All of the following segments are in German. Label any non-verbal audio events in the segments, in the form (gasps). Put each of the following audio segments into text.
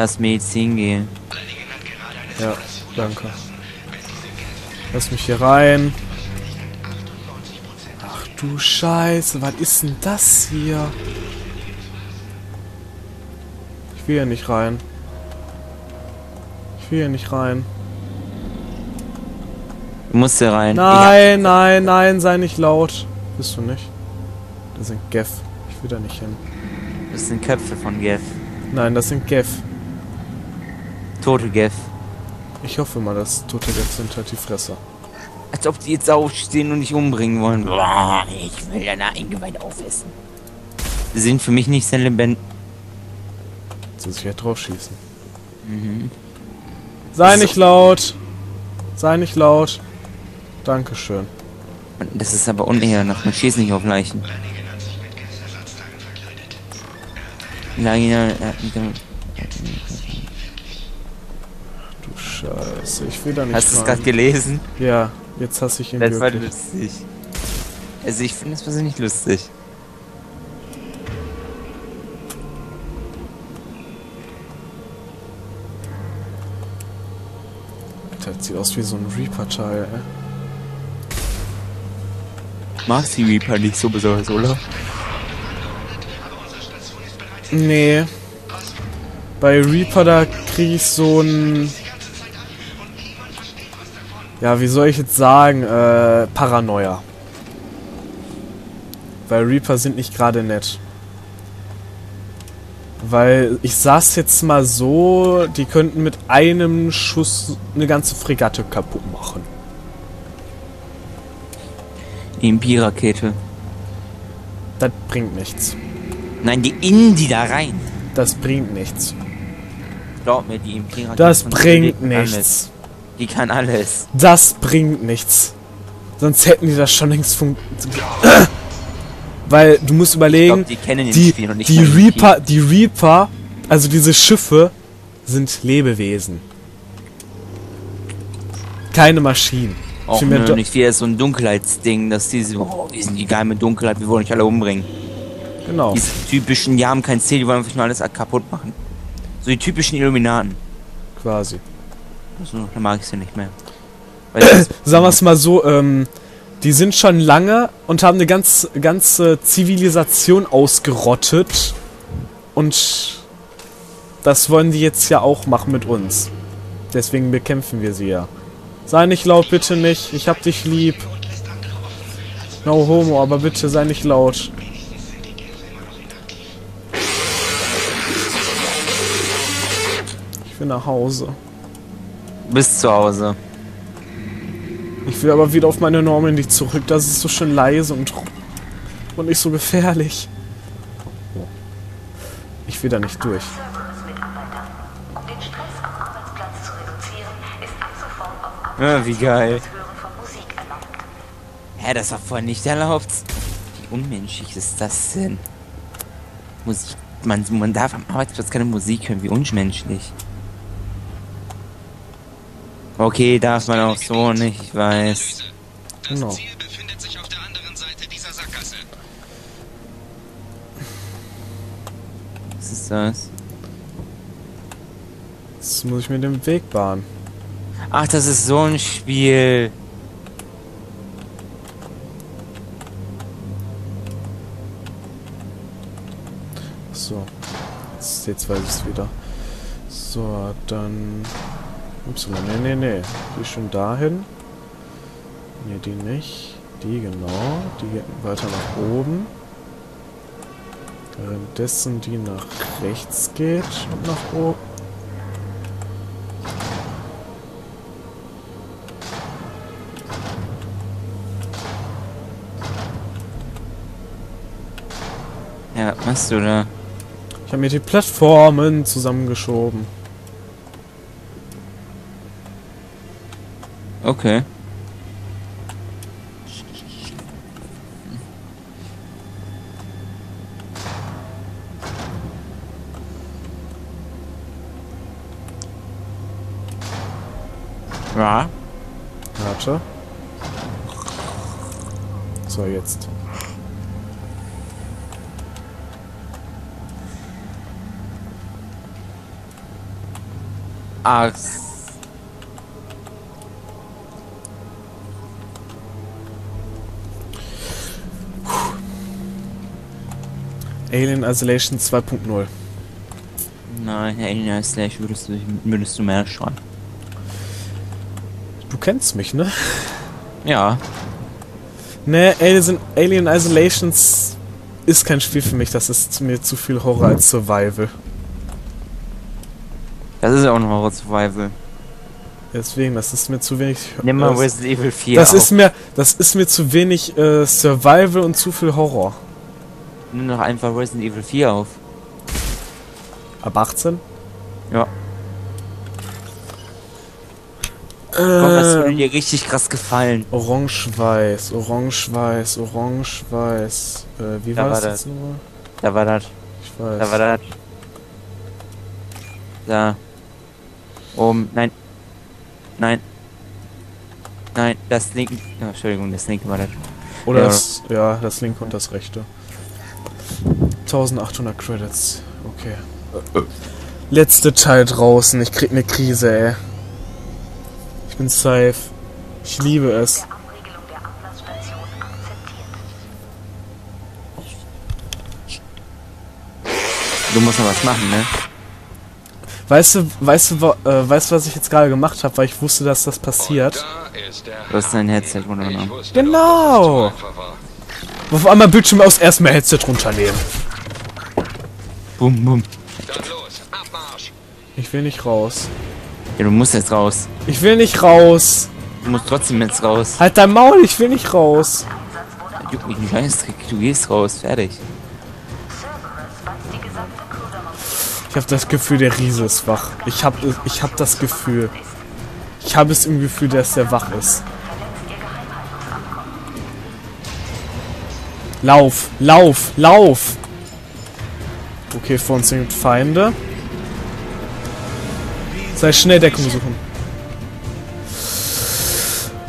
Lass Medizin gehen. Ja, danke. Lass mich hier rein. Ach du Scheiße, was ist denn das hier? Ich will hier nicht rein. Ich will hier nicht rein. Du musst hier rein. Nein, nein, nein, sei nicht laut. Bist du nicht? Das sind Geff. Ich will da nicht hin. Das sind Köpfe von Geff. Nein, das sind Geff. Tote Geff. Ich hoffe mal, dass tote Geff sind halt die Fresser. Als ob die jetzt aufstehen und dich umbringen wollen. Boah, ich will deine Eingeweide aufessen. Sie sind für mich nicht sehr lebendig. Soll sich halt drauf schießen. Mhm. Sei So. nicht laut. Sei nicht laut. Dankeschön. Das ist aber unehrenhaft. Man schießt nicht auf Leichen. Leichen, äh, Du Scheiße, ich will da nicht Hast du es gerade gelesen? Ja, jetzt hasse ich ihn Das war wirklich. lustig. Also ich finde war nicht lustig. Das sieht aus wie so ein Reaper-Teil, ey. Magst die Reaper nicht so besonders, oder? Nee. Bei Reaper, da kriege ich so ein... Ja, wie soll ich jetzt sagen? Äh, Paranoia. Weil Reaper sind nicht gerade nett. Weil ich saß jetzt mal so, die könnten mit einem Schuss eine ganze Fregatte kaputt machen. Die MP-Rakete. Das bringt nichts. Nein, die in die da rein. Das bringt nichts. Glaub mir, die MP-Rakete. Das bringt kann Alles. Die kann alles. Das bringt nichts. Sonst hätten die das schon längst fun Weil du musst überlegen, glaub, die die, Spiel noch nicht die. Reaper, die Reaper, also diese Schiffe sind Lebewesen. Keine Maschinen. Auch do- nicht wie so ein Dunkelheitsding, dass die so, oh, wir sind die geile Dunkelheit, wir wollen euch alle umbringen. Genau. Diese typischen, die haben kein Ziel, die wollen einfach nur alles kaputt machen. So die typischen Illuminaten. Quasi. Also, da mag ich sie nicht mehr. (coughs) Sagen wir es mal so, ähm, die sind schon lange und haben eine ganz, ganze Zivilisation ausgerottet. Und das wollen die jetzt ja auch machen mit uns. Deswegen bekämpfen wir sie ja. Sei nicht laut, bitte nicht. Ich hab dich lieb. No homo, aber bitte sei nicht laut. Ich will nach Hause. Bis zu Hause. Ich will aber wieder auf meine Normandy zurück. Das ist so schön leise und, und nicht so gefährlich. Ich will da nicht durch. Den Stress am Arbeitsplatz zu reduzieren, ist ab sofort auf Ja, wie geil. Hä, das war vorher nicht erlaubt. Wie unmenschlich ist das denn? Musik. Man, man darf am Arbeitsplatz keine Musik hören, wie unmenschlich. Okay, darf man auch so nicht, ich weiß. Genau. Ziel befindet sich auf der anderen Seite dieser Sackgasse. Was ist das? Jetzt muss ich mir den Weg bahnen. Ach, das ist so ein Spiel. So. Jetzt, jetzt weiß ich es wieder. So, dann. Y. Nee, nee, nee. Die schon dahin. Nee, die nicht. Die genau. Die geht weiter nach oben. Währenddessen die nach rechts geht und nach oben. Ja, was machst du da? Ich habe mir die Plattformen zusammengeschoben. Okay. Ja. Warte. So, jetzt. Ach. Alien Isolation 2.0. Nein, Alien Slash würdest du, würdest du mehr schauen. Du kennst mich, ne? Ja. Ne, Alien, Alien Isolations ist kein Spiel für mich. Das ist mir zu viel Horror als Survival. Das ist auch ein Horror Survival. Deswegen, das ist mir zu wenig. Nimm mal äh, Resident Evil 4 das auf. ist mir, das ist mir zu wenig äh, Survival und zu viel Horror. Nimm doch einfach Resident Evil 4 auf. Ab 18? Ja. Gott, das würde Äh, dir richtig krass gefallen. Orange-Weiß, Orange-Weiß, Orange-Weiß. Äh, wie Da war war das nochmal? Da war das. Ich weiß. Da war das. Da. Oben. Nein. Nein. Nein, das linke. Oh, Entschuldigung, das linke war das. Oder Ja. das, ja, das linke und das rechte. 1800 Credits. Okay. Letzte Teil draußen. Ich krieg ne Krise, ey. Ich bin safe. Ich liebe es. Du musst noch was machen, ne? Weißt du, weißt du, äh, weißt du, was ich jetzt gerade gemacht habe, weil ich wusste, dass das passiert? Du hast dein Headset runtergenommen. Genau. Auf einmal Bildschirm aus, erstmal Headset runternehmen. Bum, bum. Dann los, Abmarsch! Ich will nicht raus. Ja, du musst jetzt raus. Ich will nicht raus. Du musst trotzdem jetzt raus. Halt dein Maul, ich will nicht raus. Juckt mich nicht Scheißdreck. Du gehst raus. Fertig. Ich habe das Gefühl, der Riese ist wach. Ich habe ich hab das Gefühl. Ich habe es im Gefühl, dass der wach ist. Lauf, lauf, lauf! Okay, vor uns sind Feinde. Sei schnell Deckung suchen.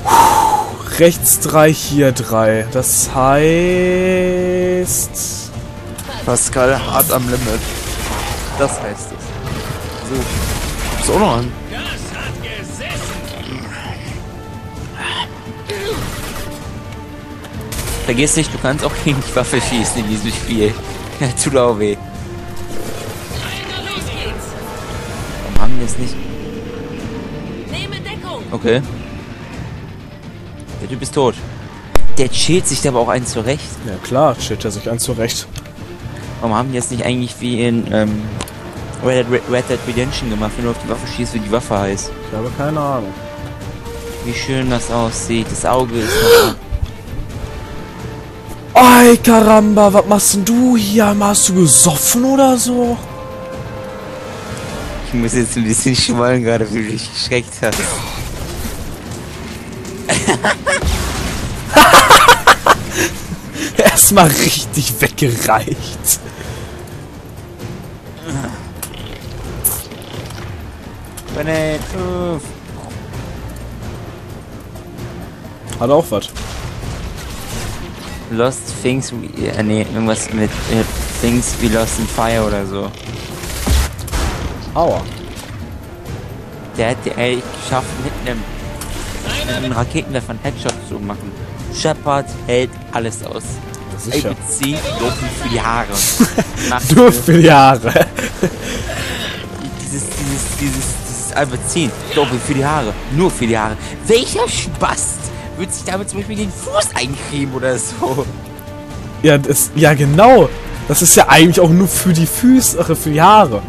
Puh, Rechts drei, hier drei. Das heißt... Pascal hart am Limit. Das heißt es. So. Ist auch noch an. Vergiss nicht, du kannst auch gegen die Waffe schießen in diesem Spiel. (laughs) Tut auch weh. Es nicht? Nehme Deckung! Okay. Der Typ ist tot. Der chillt sich da aber auch einen zurecht. Ja klar, chillt er sich an zurecht. Warum haben die das nicht eigentlich wie in ähm, Red, Dead, Red Dead Redemption gemacht, wenn du auf die Waffe schießt, wie die Waffe heißt? Ich habe keine Ahnung. Wie schön das aussieht. Das Auge ist noch. (gasps) Ei, Karamba, was machst denn du hier? Hast du gesoffen oder so? Ich muss jetzt ein bisschen schmollen gerade, wie du dich geschreckt hast. (laughs) Erstmal richtig weggereicht. Bennett. Hat auch was. Lost Things, äh, nee, irgendwas mit äh, Things wie Lost in Fire oder so. Aua. Der hat die ey, geschafft, mit einem, mit einem Raketenwerfer einen Headshot zu machen. Shepard hält alles aus. Sicher. ABC doofen für die Haare. (laughs) Nur für Jahre. dieses, dieses, dieses, dieses Albert 10, Doppel für die Haare. Nur für die Haare. Welcher Spast wird sich damit zum Beispiel den Fuß eincremen oder so? Ja, das, ja genau. Das ist ja eigentlich auch nur für die Füße, äh, für die Haare.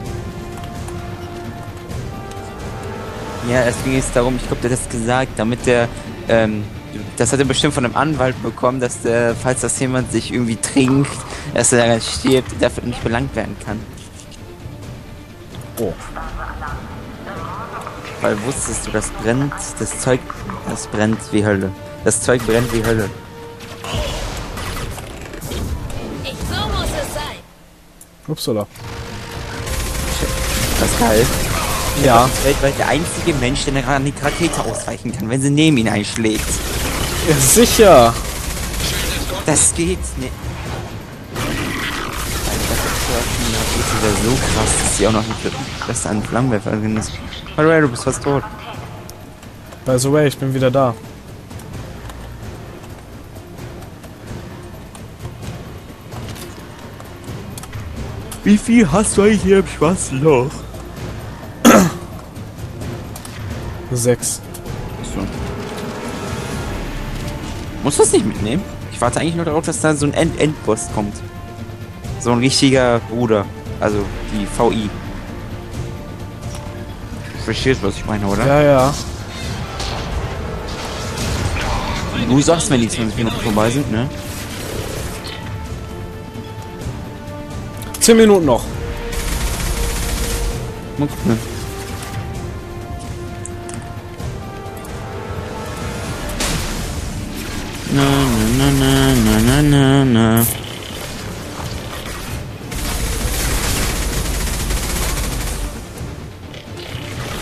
Ja, es ging jetzt darum, ich glaube, der hat das gesagt, damit der, ähm, das hat er bestimmt von einem Anwalt bekommen, dass der, falls das jemand sich irgendwie trinkt, dass er stirbt, dafür nicht belangt werden kann. Oh. Weil wusstest du, das brennt, das Zeug, das brennt wie Hölle. Das Zeug brennt wie Hölle. Ich so muss es sein! Upsala. Pascal, Ja. ist weltweit der einzige Mensch, der an die Rakete ausweichen kann, wenn sie neben ihn einschlägt. ja. Sicher. Das geht nicht. Alter, das ist ja so krass, dass sie auch noch nicht das an Flammenwerfer drin ist. Hallo, du bist fast tot. By the way, ich bin wieder da. Wie viel hast du eigentlich hier im schwarzen Loch? Sechs. So. Musst du das nicht mitnehmen? Ich warte eigentlich nur darauf, dass da so ein End Endboss kommt. So ein richtiger Bruder. Also die VI. Verstehst, was ich meine, oder? Ja, ja. Du sagst, wenn die 20 Minuten vorbei sind, ne? Zehn Minuten noch. Mal gucken. Na, na, na, na, na, na, na.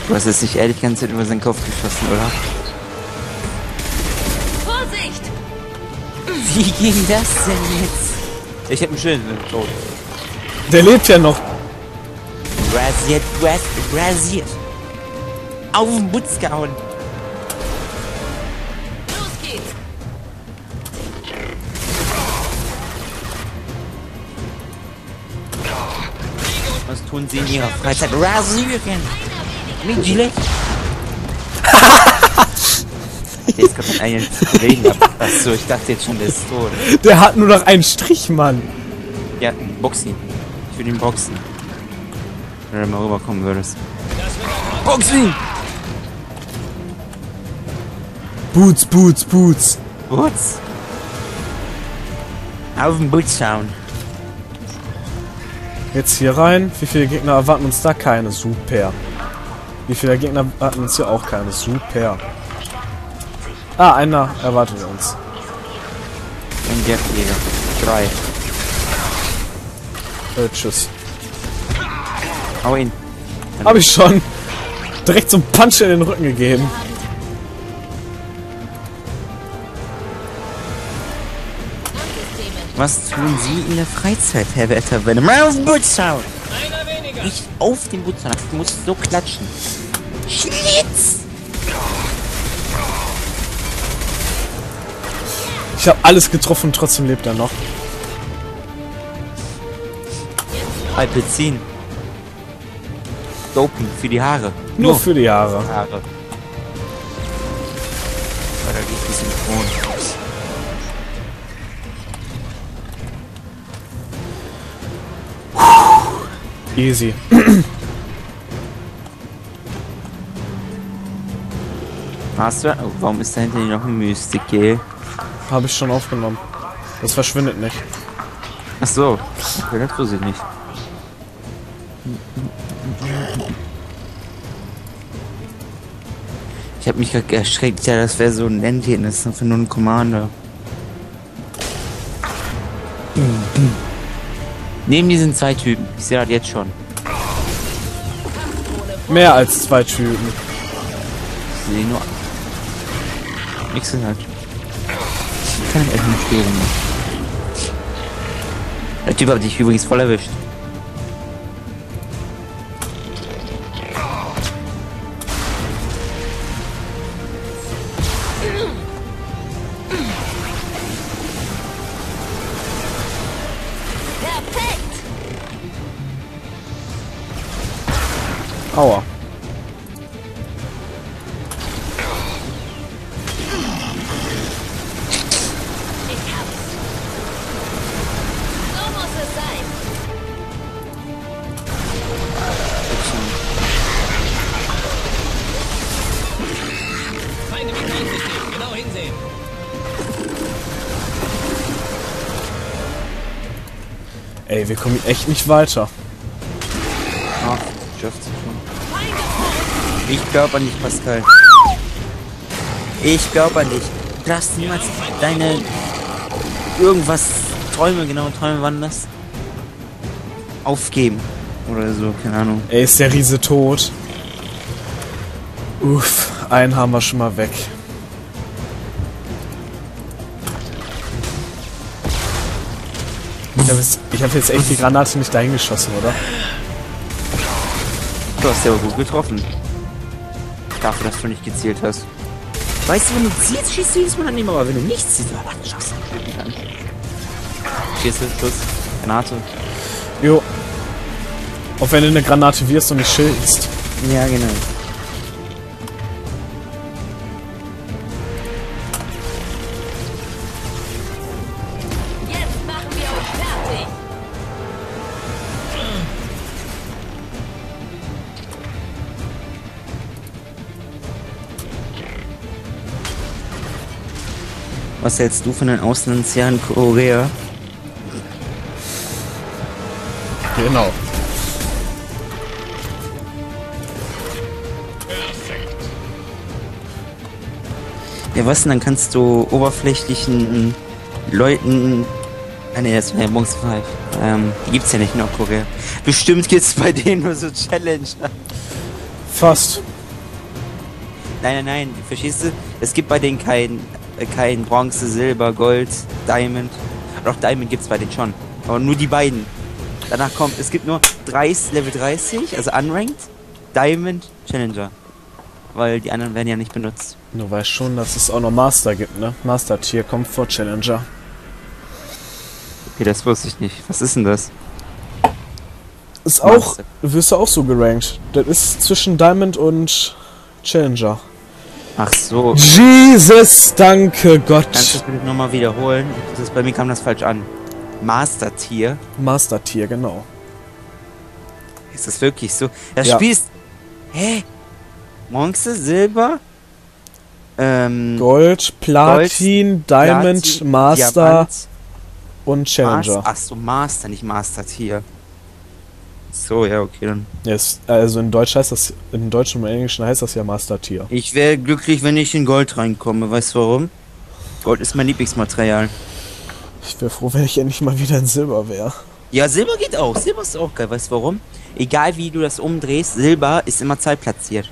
Du hast jetzt nicht ehrlich Zeit über seinen Kopf geschossen, oder? Vorsicht! Wie ging das denn jetzt? Ich hab einen schönen Tod. Der lebt ja noch. Rasiert, ras rasiert. Auf den Butz gehauen. Tun sie in ihrer Freizeit? Rasieren. Mit Gillette. Der ist gerade einem Kollegen abgepasst. So, ich dachte jetzt schon, der ist tot. Der hat nur noch einen Strich, Mann. Ja, boxen. Ich will ihn boxen. Wenn du mal rüberkommen würdest. Boxen! Boots, Boots, Boots. Butz. Auf den Butz schauen. Jetzt hier rein. Wie viele Gegner erwarten uns da? Keine. Super. Wie viele Gegner erwarten uns hier auch keine? Super. Ah, einer erwartet uns. Ein Jagdjäger. Drei. Äh, tschüss. Hau ihn. Hab ich schon. Direkt einen Punch in den Rücken gegeben. Was tun Sie in der Freizeit, Herr Wetterwelle? Mal auf den Butz schauen! Nicht auf den Butz schauen, du musst so klatschen. Schlitz! Ich habe alles getroffen trotzdem lebt er noch. Alpezin. Dopen für die Haare. Nur für die Haare. Haare. Oder geht die synchron. Easy. Hast du? Oh, warum ist da hinter dir noch ein Mystik? Habe ich schon aufgenommen. Das verschwindet nicht. Ach so. Das wusste ich nicht. Ich habe mich gerade erschreckt, ja, das wäre so ein Endgame, das ist einfach nur ein Commander. Neben diesen zwei Typen, ich sehe das jetzt schon. Mehr als zwei Typen. Ich sehe nur. Halt. Kann ich echt nicht spielen. Der Typ hat dich übrigens voll erwischt. Ey, wir kommen echt nicht weiter. Ach, schafft sich schon. Ich glaube an dich, Pascal. Ich glaube an dich. Du darfst niemals deine irgendwas Träume, genau Träume waren das, aufgeben. Oder so, keine Ahnung. Ey, ist der Riese tot? Uff, einen haben wir schon mal weg. Ich habe jetzt, ich hab jetzt echt die Granate nicht dahin geschossen, oder? Du hast ja aber gut getroffen. dafür, dass du nicht gezielt hast. Weißt du, wenn du zielst, schießt du jedes Mal daneben, aber wenn du nicht ziehst, dann schaffst du nicht an. Schieße, Schuss, Granate. Jo. Auch wenn du eine Granate wirst und nicht schildst. Ja, genau. Was hältst du von den Auslandsjahren Korea? Genau. Ja, was denn? Dann kannst du oberflächlichen Leuten. Ah, nee, das Bronze 5. Ähm, die gibt's ja nicht in Nordkorea. Bestimmt gibt's bei denen nur so Challenger. Fast. Nein, nein, nein, verstehst du? Es gibt bei denen kein, äh, kein Bronze, Silber, Gold, Diamond. Doch, Diamond gibt's bei denen schon. Aber nur die beiden. Danach kommt, es gibt nur 30, Level 30, also Unranked, Diamond, Challenger. Weil die anderen werden ja nicht benutzt. Du weißt schon, dass es auch noch Master gibt, ne? Master Tier kommt vor Challenger. Okay, das wusste ich nicht. Was ist denn das? Ist auch, Master. wirst du auch so gerankt. Das ist zwischen Diamond und Challenger. Ach so. Jesus, danke Kannst du Gott. das bitte nochmal wiederholen? Das ist, bei mir kam das falsch an. Master Tier. Master Tier, genau. Ist das wirklich so? Das Ja. Spiel ist. Hä? Bronze, Silber? Ähm. Gold, Platin, Diamond, Platin, Master Diamant, und Challenger. Master. Ach so, Master, nicht Master Tier. So, ja, okay, dann. Yes, also in Deutsch heißt das, in Deutsch und im Englischen heißt das ja Master Tier. Ich wäre glücklich, wenn ich in Gold reinkomme. Weißt du warum? Gold ist mein Lieblingsmaterial. Ich wäre froh, wenn ich endlich mal wieder in Silber wäre. Ja, Silber geht auch. Silber ist auch geil. Weißt du warum? Egal wie du das umdrehst, Silber ist immer zeitplatziert.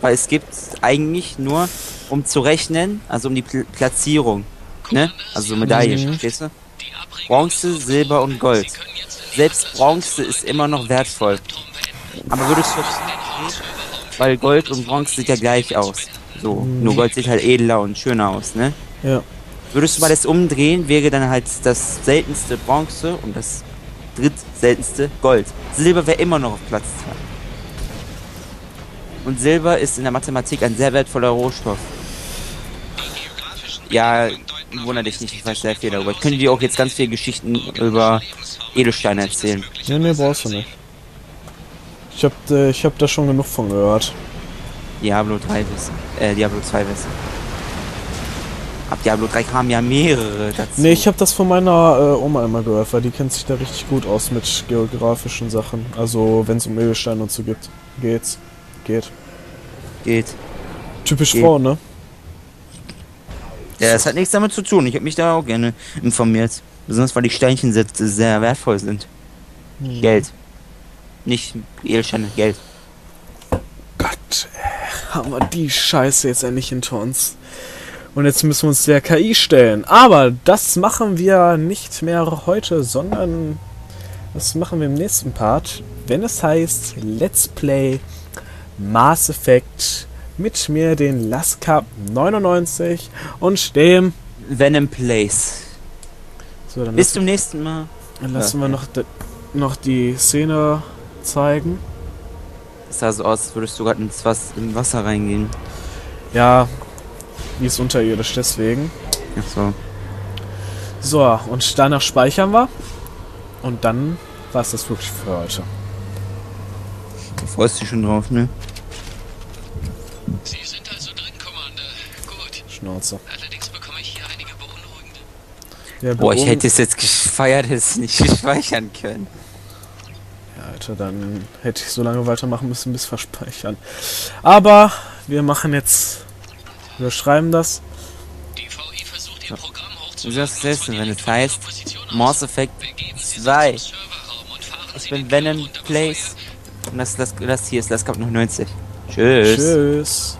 Weil es gibt eigentlich nur, um zu rechnen, also um die Pl Platzierung. Ne? Also Medaillen, Mhm. verstehst du? Bronze, Silber und Gold. Selbst Bronze ist immer noch wertvoll. Aber würdest du weil Gold und Bronze sieht ja gleich aus. So, nur Gold sieht halt edler und schöner aus, ne? Ja. Würdest du mal das umdrehen, wäre dann halt das seltenste Bronze und das drittseltenste Gold. Silber wäre immer noch auf Platz 2. Und Silber ist in der Mathematik ein sehr wertvoller Rohstoff. Ja, wundere dich nicht, ich weiß sehr viel darüber. Ich könnte dir auch jetzt ganz viele Geschichten über Edelsteine erzählen. Nee, nee, brauchst du nicht. Ich hab, äh, ich hab da schon genug von gehört. Diablo 3 wissen. Äh, Diablo 2 wissen. Ab Diablo 3 kamen ja mehrere dazu. Nee, ich hab das von meiner äh, Oma immer gehört, weil die kennt sich da richtig gut aus mit geografischen Sachen. Also, wenn es um Edelsteine und so geht. Geht's. Geht. Geht. Typisch Geht. Frau, ne? Ja, das hat nichts damit zu tun. Ich habe mich da auch gerne informiert. Besonders weil die Steinchensätze sehr wertvoll sind. Geld. Nicht Edelsteine, Geld. Gott, äh, haben wir die Scheiße jetzt endlich hinter uns. Und jetzt müssen wir uns der KI stellen. Aber das machen wir nicht mehr heute, sondern das machen wir im nächsten Part, wenn es heißt Let's Play Mass Effect mit mir, den Lascap 99 und dem. Venom Place. So, dann Bis zum nächsten Mal. dann lassen wir noch, noch die Szene zeigen. Es sah so aus, als würdest du gerade ins Was im Wasser reingehen. Ja, die ist unterirdisch, deswegen. Ach so. So, und danach speichern wir. Und dann war es das wirklich für heute. Du freust dich schon drauf, ne? Schnauze. Allerdings bekomme ich hier einige beunruhigende. Ja, Boah, ich hätte es jetzt gefeiert, hätte es nicht (laughs) speichern können. Ja, Alter, dann hätte ich so lange weitermachen müssen bis verspeichern. Aber wir machen jetzt. Wir schreiben das. Die VI versucht, ihr Programm Du wirst es wissen, wenn es heißt Mass Effect 2. Ich bin Venom Place. Und das, das, das hier ist Lascap 99. Tschüss. Tschüss.